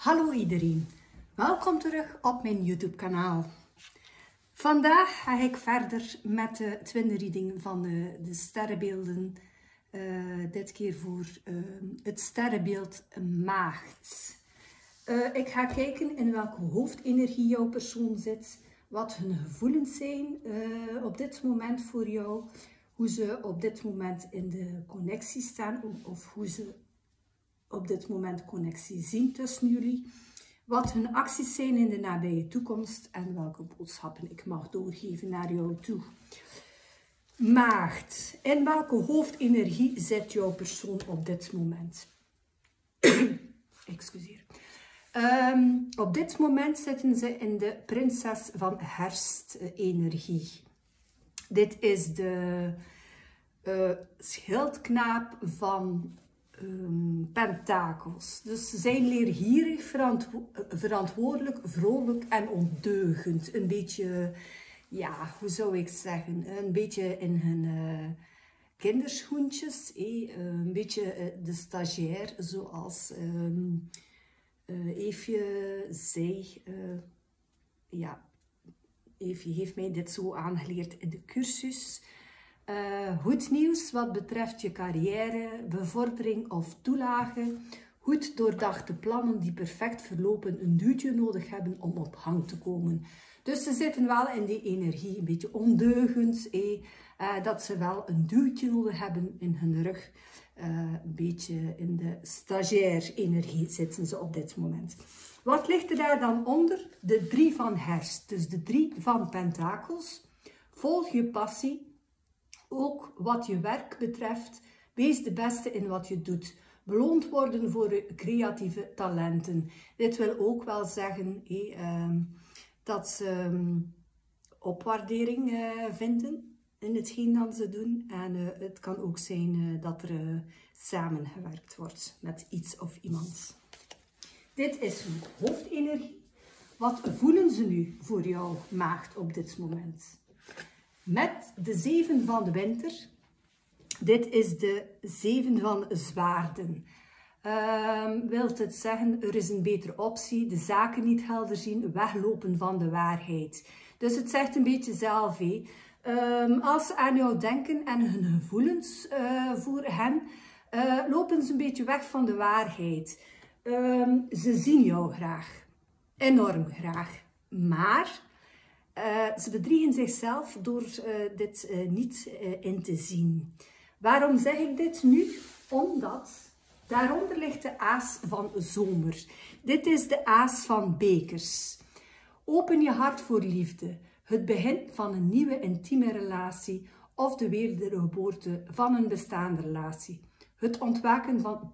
Hallo iedereen, welkom terug op mijn YouTube kanaal. Vandaag ga ik verder met de twin reading van de, de sterrenbeelden. Uh, dit keer voor uh, het sterrenbeeld maagd. Ik ga kijken in welke hoofdenergie jouw persoon zit, wat hun gevoelens zijn op dit moment voor jou, hoe ze op dit moment in de connectie staan of hoe ze op dit moment connectie zien tussen jullie. Wat hun acties zijn in de nabije toekomst en welke boodschappen ik mag doorgeven naar jou toe. Maagd. In welke hoofdenergie zit jouw persoon op dit moment? Excuseer. Um, op dit moment zitten ze in de prinses van herfstenergie. Dit is de uh, schildknaap van pentakels. Dus ze zijn leergierig, verantwo verantwoordelijk, vrolijk en ondeugend. Een beetje, ja, hoe zou ik zeggen, een beetje in hun uh, kinderschoentjes. Eh? een beetje uh, de stagiair, zoals um, Eefje zei. ja, Eefje heeft mij dit zo aangeleerd in de cursus. Uh, goed nieuws wat betreft je carrière, bevordering of toelage. Goed doordachte plannen die perfect verlopen een duwtje nodig hebben om op hang te komen. Dus ze zitten wel in die energie, een beetje ondeugend. Eh, dat ze wel een duwtje nodig hebben in hun rug. Uh, een beetje in de stagiair-energie zitten ze op dit moment. Wat ligt er daar dan onder? De drie van herfst, dus de drie van pentakels. Volg je passie, ook wat je werk betreft, wees de beste in wat je doet. Beloond worden voor creatieve talenten. Dit wil ook wel zeggen uh, dat ze ehm, opwaardering uh, vinden in hetgeen dat ze doen. En uh, het kan ook zijn uh, dat er samengewerkt wordt met iets of iemand. Dit is hoofdenergie. Wat voelen ze nu voor jou, maagd, op dit moment? Met de zeven van de winter. Dit is de zeven van zwaarden. Um, wilt het zeggen, er is een betere optie, de zaken niet helder zien, weglopen van de waarheid. Dus het zegt een beetje zelf, um, als ze aan jou denken en hun gevoelens uh, voor hen, uh, lopen ze een beetje weg van de waarheid. Um, ze zien jou graag, enorm graag, maar uh, ze bedriegen zichzelf door uh, dit uh, niet in te zien. Waarom zeg ik dit nu? Omdat daaronder ligt de aas van zomer. Dit is de aas van bekers. Open je hart voor liefde. Het begin van een nieuwe intieme relatie of de wedergeboorte van een bestaande relatie. Het ontwaken van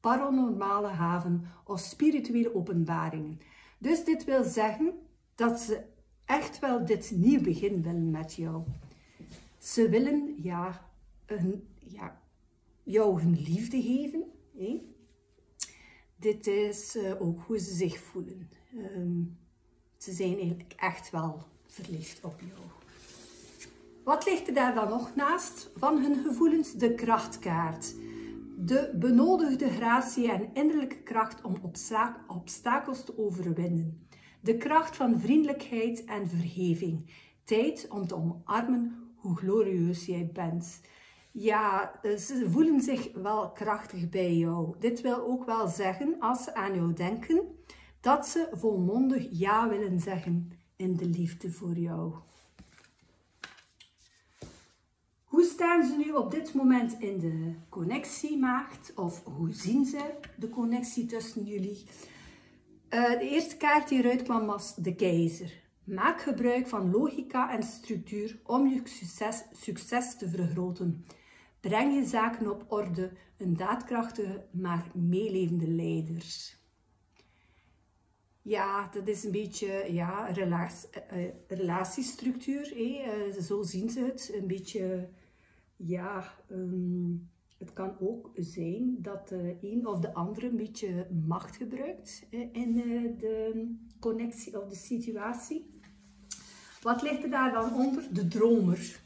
paranormale haven of spirituele openbaringen. Dus dit wil zeggen dat ze echt wel dit nieuw begin willen met jou. Ze willen ja, een, ja, jou hun liefde geven. Hè? Dit is uh, ook hoe ze zich voelen. Um, ze zijn eigenlijk echt wel verliefd op jou. Wat ligt er daar dan nog naast van hun gevoelens? De krachtkaart. De benodigde gratie en innerlijke kracht om obstakels te overwinnen. De kracht van vriendelijkheid en vergeving. Tijd om te omarmen hoe glorieus jij bent. Ja, ze voelen zich wel krachtig bij jou. Dit wil ook wel zeggen, als ze aan jou denken, dat ze volmondig ja willen zeggen in de liefde voor jou. Hoe staan ze nu op dit moment in de connectie, maagd? Of hoe zien ze de connectie tussen jullie? Uh, de eerste kaart die eruit kwam was de keizer. Maak gebruik van logica en structuur om je succes, succes te vergroten. Breng je zaken op orde, een daadkrachtige maar meelevende leider. Ja, dat is een beetje ja, relatie, uh, relatiestructuur. Uh, zo zien ze het. Een beetje ja, um, het kan ook zijn dat de een of de andere een beetje macht gebruikt in eh, de connectie of de situatie. Wat ligt er daar dan onder? De dromer.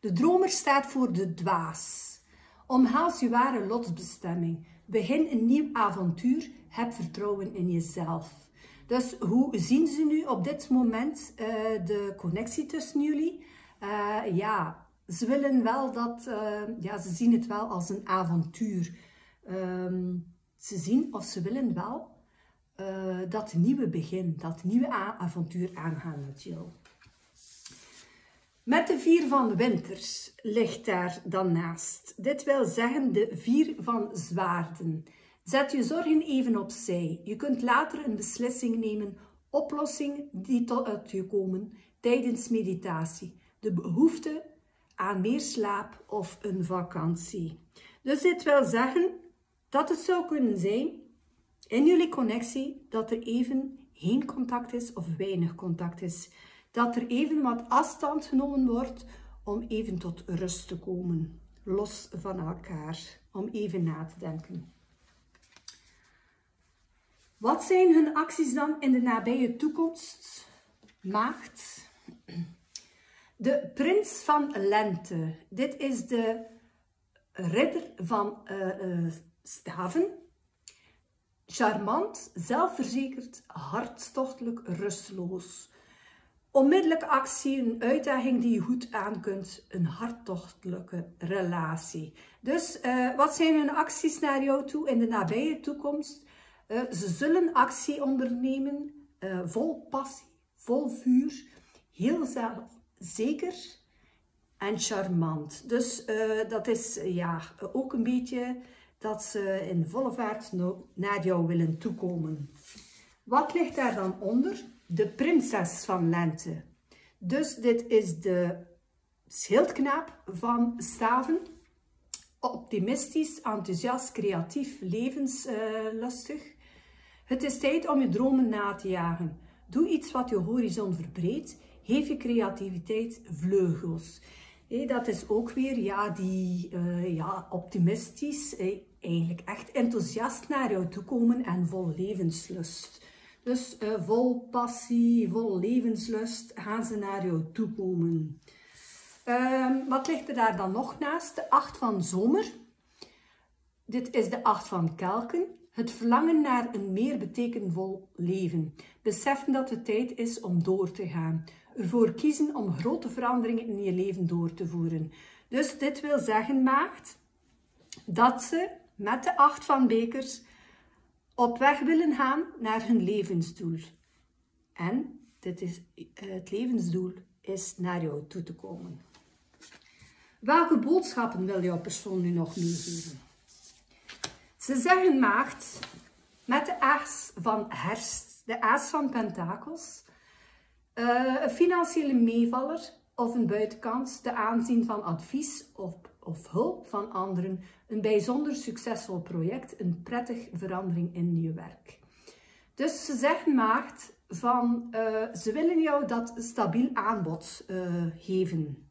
De dromer staat voor de dwaas. Omhaals je ware lotsbestemming. Begin een nieuw avontuur. heb vertrouwen in jezelf. Dus hoe zien ze nu op dit moment uh, de connectie tussen jullie? Uh, ja, ze willen wel dat, uh, ja, ze zien het wel als een avontuur. Um, ze zien of ze willen wel dat nieuwe begin, dat nieuwe avontuur aangaan met jou. Met de vier van winters ligt daar dan naast. Dit wil zeggen de vier van zwaarden. Zet je zorgen even opzij. Je kunt later een beslissing nemen, oplossingen die tot je komen tijdens meditatie. De behoefte aan meer slaap of een vakantie. Dus dit wil zeggen dat het zou kunnen zijn in jullie connectie dat er even geen contact is of weinig contact is dat er even wat afstand genomen wordt om even tot rust te komen, los van elkaar, om even na te denken. Wat zijn hun acties dan in de nabije toekomst? Maagd. De prins van lente. Dit is de ridder van uh, uh, staven. Charmant, zelfverzekerd, hartstochtelijk, rusteloos. Onmiddellijke actie, een uitdaging die je goed aan kunt, een hartstochtelijke relatie. Dus uh, wat zijn hun acties naar jou toe in de nabije toekomst? Ze zullen actie ondernemen, vol passie, vol vuur, heel zelfzeker en charmant. Dus dat is ja, ook een beetje dat ze in volle vaart naar jou willen toekomen. Wat ligt daar dan onder? de prinses van lente. Dus dit is de schildknaap van staven. Optimistisch, enthousiast, creatief, levenslustig. Het is tijd om je dromen na te jagen. Doe iets wat je horizon verbreedt. Geef je creativiteit vleugels. dat is ook weer ja, die uh, ja, optimistisch, eigenlijk echt enthousiast naar jou toe komen en vol levenslust. Dus uh, vol passie, vol levenslust gaan ze naar jou toe komen. Uh, wat ligt er daar dan nog naast? De acht van zomer. Dit is de acht van kelken. Het verlangen naar een meer betekenvol leven. Beseffen dat het tijd is om door te gaan. Ervoor kiezen om grote veranderingen in je leven door te voeren. Dus dit wil zeggen, maagd, dat ze met de acht van bekers op weg willen gaan naar hun levensdoel. En dit is, eh, het levensdoel is naar jou toe te komen. Welke boodschappen wil jouw persoon nu nog meegeven? Ze zeggen maagd met de aas van herfst, de aas van pentakels, uh, een financiële meevaller of een buitenkans, de aanzien van advies of of hulp van anderen een bijzonder succesvol project, een prettig verandering in je werk. Dus ze zeggen maagd van uh, ze willen jou dat stabiel aanbod uh, geven.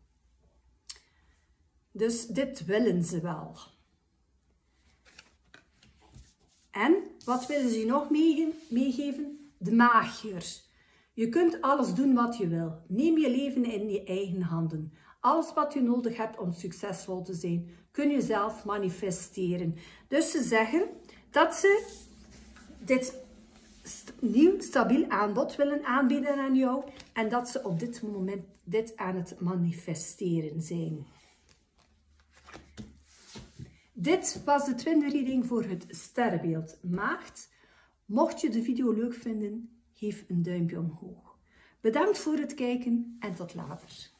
Dus dit willen ze wel. En wat willen ze nog meegeven? De magier. Je kunt alles doen wat je wil. Neem je leven in je eigen handen. Alles wat je nodig hebt om succesvol te zijn, kun je zelf manifesteren. Dus ze zeggen dat ze dit nieuw stabiel aanbod willen aanbieden aan jou en dat ze op dit moment dit aan het manifesteren zijn. Dit was de twin reading voor het sterrenbeeld Maagd. Mocht je de video leuk vinden, geef een duimpje omhoog. Bedankt voor het kijken en tot later.